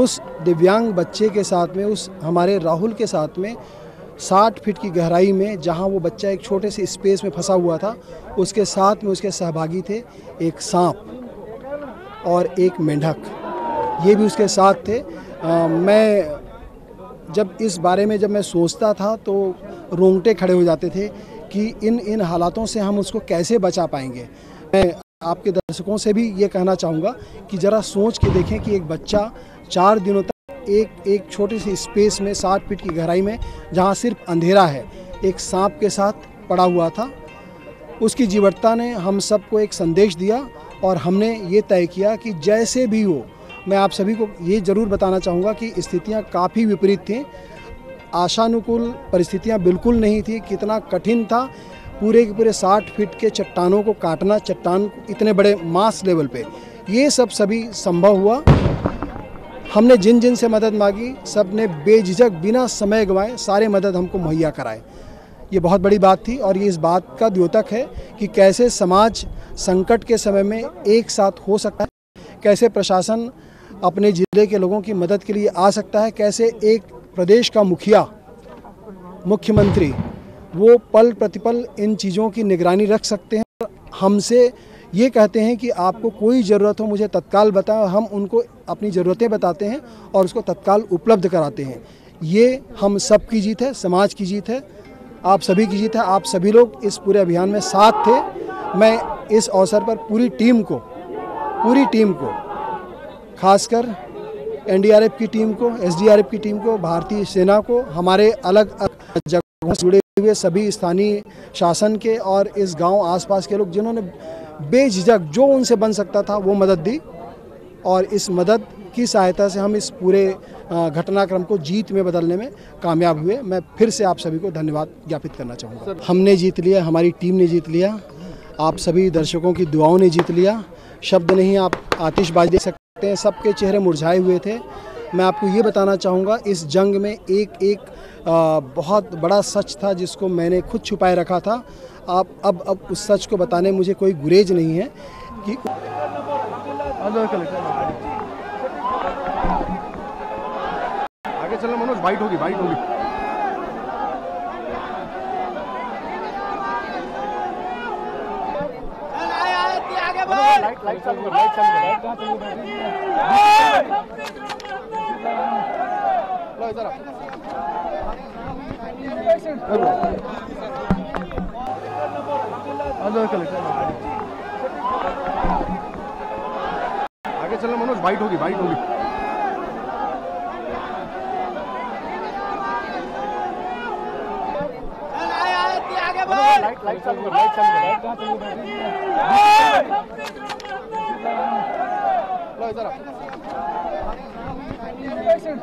उस दिव्यांग बच्चे के साथ में उस हमारे राहुल के साथ में 60 फीट की गहराई में जहाँ वो बच्चा एक छोटे से स्पेस में फंसा हुआ था उसके साथ में उसके सहभागी थे एक सांप और एक मेंढक। ये भी उसके साथ थे। आ, मैं जब इस बारे में जब मैं सोचता था तो रोंगटे खड़े हो जाते थे कि इन इन हालातों से हम उसको कैसे बचा पाएँगे? मैं आपके दर्शकों से भी ये कहना चाहूँगा कि ज़रा सोच के देखें कि एक बच्चा चार दिनों तक एक एक छोटे से स्पेस में साठ फीट की गहराई में, जहाँ सिर्फ़ अंधेरा है, एक सांप के साथ पड़ा हुआ था। उसकी जीवटता ने हम सबको एक संदेश दिया और हमने ये तय किया कि जैसे भी हो, मैं आप सभी को ये ज़रूर बताना चाहूँगा कि स्थितियाँ काफ़ी विपरीत थीं। आशानुकूल परिस्थितियाँ बिल्कुल नहीं थी, कितना कठिन था पूरे के पूरे साठ फीट के चट्टानों को काटना, चट्टान इतने बड़े मास लेवल पे, ये सब सभी संभव हुआ। हमने जिन जिन से मदद मांगी सबने बेझिझक, बिना समय गंवाए सारे मदद हमको मुहैया कराए। ये बहुत बड़ी बात थी और ये इस बात का द्योतक है कि कैसे समाज संकट के समय में एक साथ हो सकता है, कैसे प्रशासन अपने ज़िले के लोगों की मदद के लिए आ सकता है, कैसे एक प्रदेश का मुखिया, मुख्यमंत्री वो पल प्रतिपल इन चीज़ों की निगरानी रख सकते हैं। हमसे ये कहते हैं कि आपको कोई ज़रूरत हो, मुझे तत्काल बताएँ हम उनको अपनी ज़रूरतें बताते हैं और उसको तत्काल उपलब्ध कराते हैं। ये हम सब की जीत है, समाज की जीत है, आप सभी की जीत है। आप सभी लोग इस पूरे अभियान में साथ थे। मैं इस अवसर पर पूरी टीम को, पूरी टीम को, खासकर एनडीआरएफ की टीम को, एसडीआरएफ की टीम को, भारतीय सेना को, हमारे अलग जगहों से जुड़े हुए सभी स्थानीय शासन के और इस गाँव आसपास के लोग जिन्होंने बेझिझक जो उनसे बन सकता था वो मदद दी और इस मदद की सहायता से हम इस पूरे घटनाक्रम को जीत में बदलने में कामयाब हुए। मैं फिर से आप सभी को धन्यवाद ज्ञापित करना चाहूँगा। हमने जीत लिया हमारी टीम ने जीत लिया आप सभी दर्शकों की दुआओं ने जीत लिया। शब्द नहीं आप आतिशबाजी दे सकते हैं सबके चेहरे मुरझाए हुए थे। मैं आपको ये बताना चाहूँगा इस जंग में एक एक आ, बहुत बड़ा सच था जिसको मैंने खुद छुपाए रखा था। आप अब अब उस सच को बताने मुझे कोई गुरेज नहीं है कि आगे चलना मनोज बाइट होगी बाइट होगी। लाइट लाइट चालू लाइट चालू। लो इधर आगे चलना मनोज बाइट होगी बाइट होगी लाइट लाइट चालू कर लाइट चालू कर लाइट चालू कर लो इधर 应该是